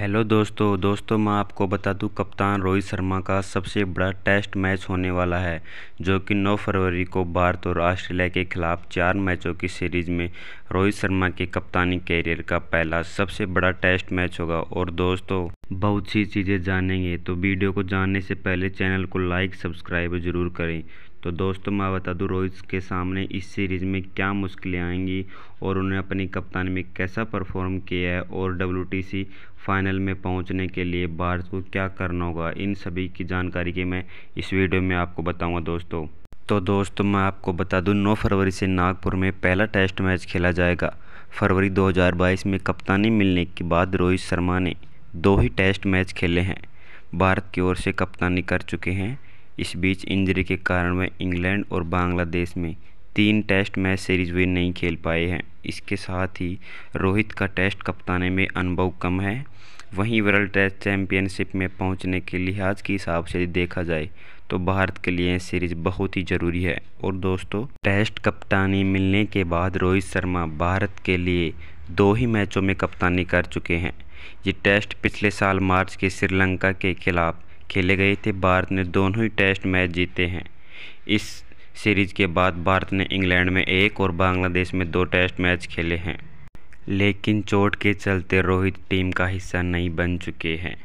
Hello दोस्तों दोस्तों मैं आपको बता दूँ, कप्तान रोहित शर्मा का सबसे बड़ा टेस्ट मैच होने वाला है, जो कि 9 फरवरी को भारत और ऑस्ट्रेलिया के खिलाफ चार मैचों की सीरीज़ में रोहित शर्मा के कप्तानी कैरियर का पहला सबसे बड़ा टेस्ट मैच होगा। और दोस्तों बहुत सी चीज़ें जानेंगे। तो वीडियो को जानने से पहले चैनल को लाइक, सब्सक्राइब ज़रूर करें। तो दोस्तों, मैं बता दूँ, रोहित के सामने इस सीरीज़ में क्या मुश्किलें आएँगी और उन्हें अपनी कप्तानी में कैसा परफॉर्म किया है और डब्ल्यूटीसी फाइनल में पहुँचने के लिए भारत को क्या करना होगा, इन सभी की जानकारी के मैं इस वीडियो में आपको बताऊँगा दोस्तों। तो दोस्तों, मैं आपको बता दूँ 9 फरवरी से नागपुर में पहला टेस्ट मैच खेला जाएगा। फरवरी 2022 में कप्तानी मिलने के बाद रोहित शर्मा ने दो ही टेस्ट मैच खेले हैं। भारत की ओर से कप्तानी कर चुके हैं। इस बीच इंजरी के कारण वह इंग्लैंड और बांग्लादेश में तीन टेस्ट मैच सीरीज़ वे नहीं खेल पाए हैं। इसके साथ ही रोहित का टेस्ट कप्तानी में अनुभव कम है। वहीं वर्ल्ड टेस्ट चैंपियनशिप में पहुँचने के लिहाज के हिसाब से देखा जाए तो भारत के लिए सीरीज़ बहुत ही ज़रूरी है। और दोस्तों, टेस्ट कप्तानी मिलने के बाद रोहित शर्मा भारत के लिए दो ही मैचों में कप्तानी कर चुके हैं। ये टेस्ट पिछले साल मार्च के श्रीलंका के खिलाफ खेले गए थे। भारत ने दोनों ही टेस्ट मैच जीते हैं। इस सीरीज़ के बाद भारत ने इंग्लैंड में एक और बांग्लादेश में दो टेस्ट मैच खेले हैं। लेकिन चोट के चलते रोहित टीम का हिस्सा नहीं बन चुके हैं।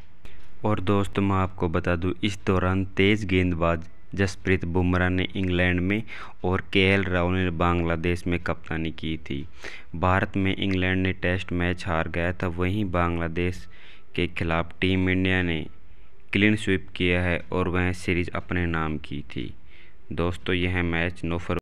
और दोस्तों, मैं आपको बता दूँ, इस दौरान तेज़ गेंदबाज जसप्रीत बुमराह ने इंग्लैंड में और के एल राहुल ने बांग्लादेश में कप्तानी की थी। भारत में इंग्लैंड ने टेस्ट मैच हार गया था, वहीं बांग्लादेश के खिलाफ टीम इंडिया ने क्लीन स्वीप किया है और वह सीरीज़ अपने नाम की थी। दोस्तों, यह मैच नो